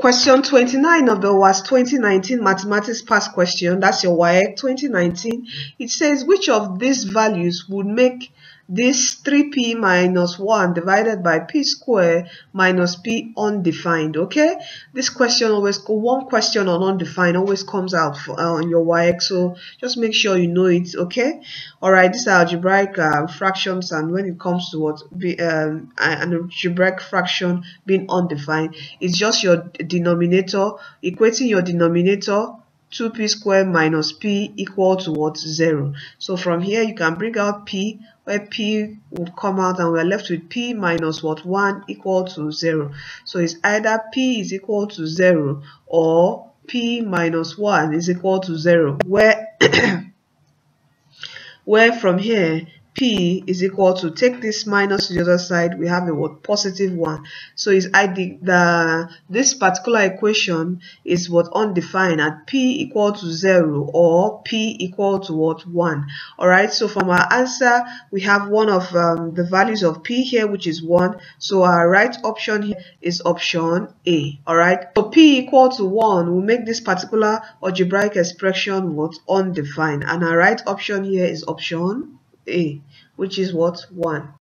Question 29 of the WASSCE 2019 Mathematics Past Question, that's your WAEC 2019. It says which of these values would make this 3p minus 1 divided by p square minus p undefined okay? This question always one question on undefined always comes out for, uh, on your WAEC so just make sure you know it okay? All right these are algebraic uh, fractions and when it comes to what be um, an algebraic fraction being undefined it's just your denominator equating your denominator 2p squared minus p equal to what? 0 so from here you can bring out p where p would come out and we're left with p minus what? 1 equal to 0 so it's either p is equal to 0 or p minus 1 is equal to 0 where where from here p is equal to take this minus to the other side we have a what positive one. So is i the, this particular equation is what undefined at p equal to 0 or p equal to what 1 all right so from our answer we have one of um, the values of p here which is 1 so our right option here is option a. All right so p equal to 1 will make this particular algebraic expression what? Undefined. And our right option here is option a, which is what? 1.